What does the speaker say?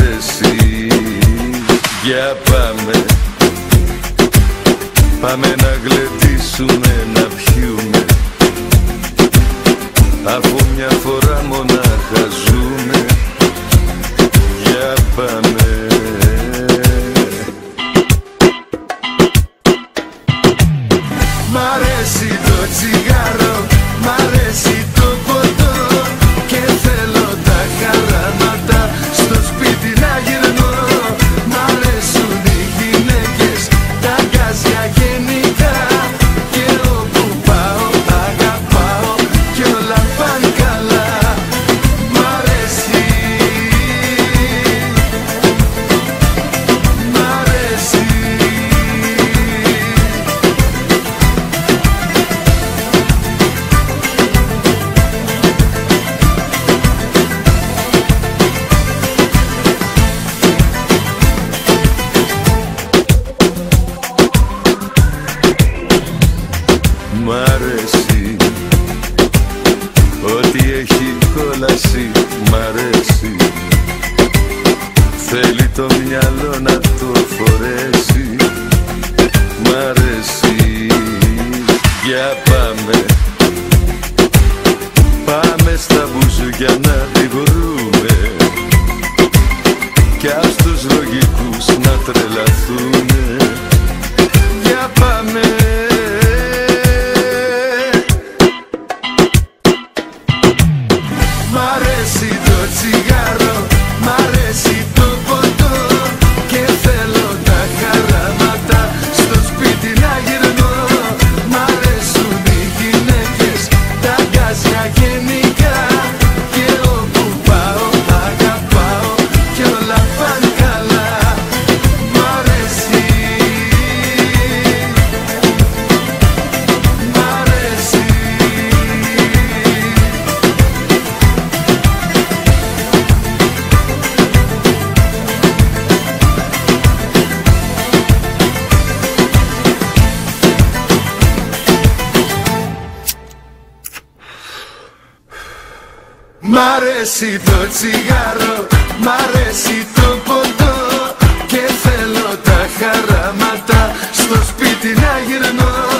Εσύ. Για πάμε. Πάμε να γλεντήσουμε να πιούμε. Πάμε στα μπουζούκια να τη βρούμε Κι ας τους λογικούς να τρελαθούμε Για πάμε. Μ' αρέσει το τσιγάρο, μ' αρέσει Μ' αρέσει το τσιγάρο, μ' αρέσει το ποτό Και θέλω τα χαράματα στο σπίτι να γυρνώ.